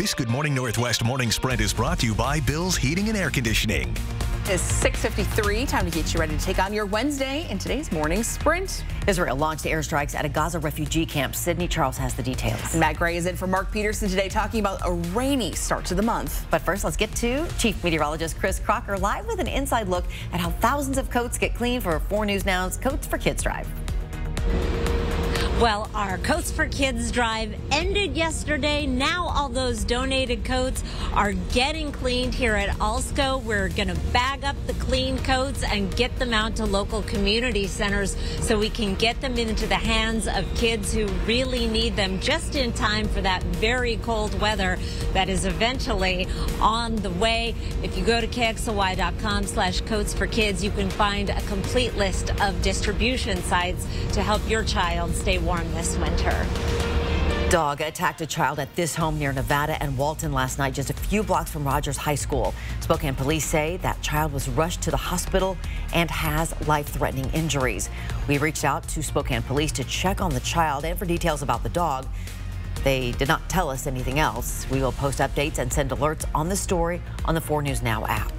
This Good Morning Northwest morning sprint is brought to you by Bill's Heating and Air Conditioning. It's 6.53, time to get you ready to take on your Wednesday in today's morning sprint. Israel launched airstrikes at a Gaza refugee camp. Sydney Charles has the details. Matt Gray is in for Mark Peterson today talking about a rainy start to the month. But first, let's get to Chief Meteorologist Kris Crocker live with an inside look at how thousands of coats get cleaned for 4 News Now's Coats for Kids Drive. Well, our Coats for Kids drive ended yesterday. Now all those donated coats are getting cleaned here at Alsco. We're going to bag up the clean coats and get them out to local community centers so we can get them into the hands of kids who really need them just in time for that very cold weather that is eventually on the way. If you go to kxly.com slash coats for kids, you can find a complete list of distribution sites to help your child stay warm warm this winter. Dog attacked a child at this home near Nevada and Walton last night, just a few blocks from Rogers High School. Spokane police say that child was rushed to the hospital and has life-threatening injuries. We reached out to Spokane police to check on the child and for details about the dog. They did not tell us anything else. We will post updates and send alerts on the story on the 4 News Now app.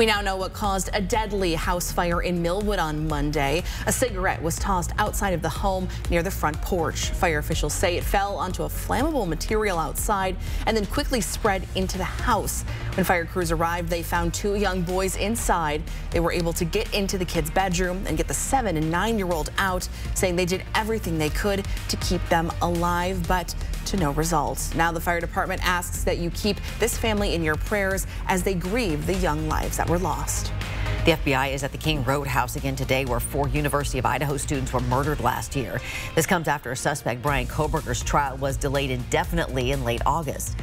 We now know what caused a deadly house fire in Millwood on Monday. A cigarette was tossed outside of the home near the front porch. Fire officials say it fell onto a flammable material outside and then quickly spread into the house. When fire crews arrived, they found two young boys inside. They were able to get into the kids' bedroom and get the seven and nine year old out, saying they did everything they could to keep them alive, but to no results. Now the fire department asks that you keep this family in your prayers as they grieve the young lives that were lost. The FBI is at the King Roadhouse again today where four University of Idaho students were murdered last year. This comes after a suspect, Brian Kohberger's trial was delayed indefinitely in late August.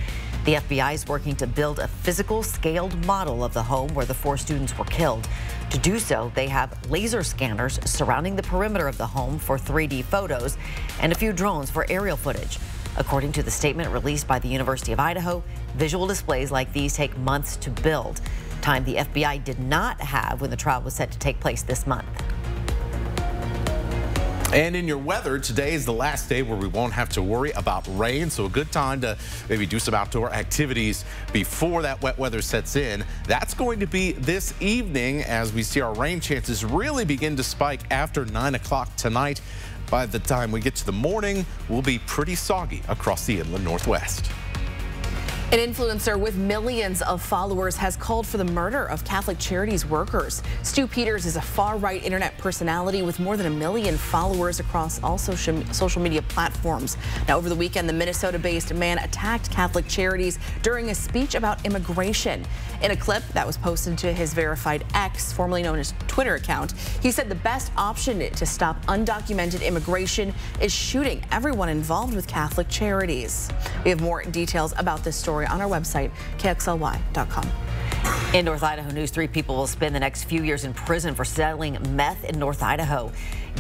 The FBI is working to build a physical scaled model of the home where the four students were killed. To do so, they have laser scanners surrounding the perimeter of the home for 3D photos and a few drones for aerial footage. According to the statement released by the University of Idaho, visual displays like these take months to build, time the FBI did not have when the trial was set to take place this month. And in your weather, today is the last day where we won't have to worry about rain, so a good time to maybe do some outdoor activities before that wet weather sets in. That's going to be this evening as we see our rain chances really begin to spike after 9 o'clock tonight. By the time we get to the morning, we'll be pretty soggy across the inland northwest. An influencer with millions of followers has called for the murder of Catholic Charities workers. Stu Peters is a far-right internet personality with more than a million followers across all social, media platforms. Now, over the weekend, the Minnesota-based man attacked Catholic Charities during a speech about immigration. In a clip that was posted to his verified X, formerly known as Twitter account, he said the best option to stop undocumented immigration is shooting everyone involved with Catholic Charities. We have more details about this story story on our website, kxly.com. In North Idaho news, three people will spend the next few years in prison for selling meth in North Idaho.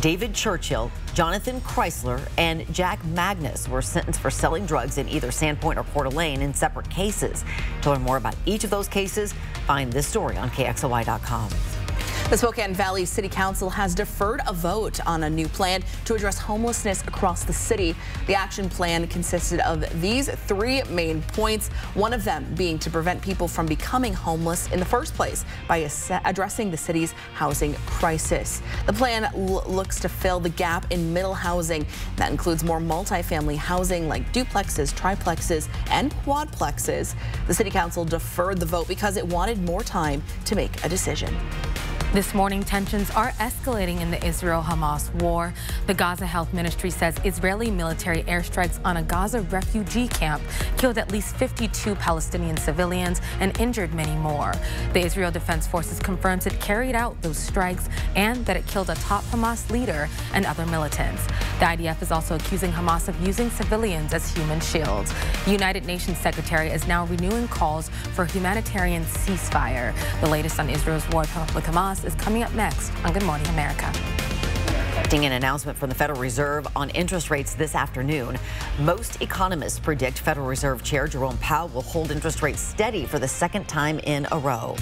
David Churchill, Jonathan Chrysler, and Jack Magnus were sentenced for selling drugs in either Sandpoint or Coeur d'Alene in separate cases. To learn more about each of those cases, find this story on kxly.com. The Spokane Valley City Council has deferred a vote on a new plan to address homelessness across the city. The action plan consisted of these three main points, one of them being to prevent people from becoming homeless in the first place by addressing the city's housing crisis. The plan looks to fill the gap in middle housing. That includes more multifamily housing like duplexes, triplexes, and quadplexes. The City Council deferred the vote because it wanted more time to make a decision. This morning, tensions are escalating in the Israel-Hamas war. The Gaza Health Ministry says Israeli military airstrikes on a Gaza refugee camp killed at least 52 Palestinian civilians and injured many more. The Israel Defense Forces confirms it carried out those strikes and that it killed a top Hamas leader and other militants. The IDF is also accusing Hamas of using civilians as human shields. United Nations Secretary is now renewing calls for humanitarian ceasefire. The latest on Israel's war with Hamas is coming up next on Good Morning America. An announcement from the Federal Reserve on interest rates this afternoon. Most economists predict Federal Reserve Chair Jerome Powell will hold interest rates steady for the second time in a row.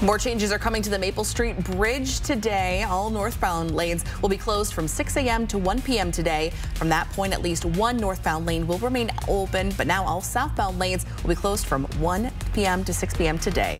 More changes are coming to the Maple Street Bridge today. All northbound lanes will be closed from 6 a.m. to 1 p.m. today. From that point, at least one northbound lane will remain open, but now all southbound lanes will be closed from 1 p.m. to 6 p.m. today.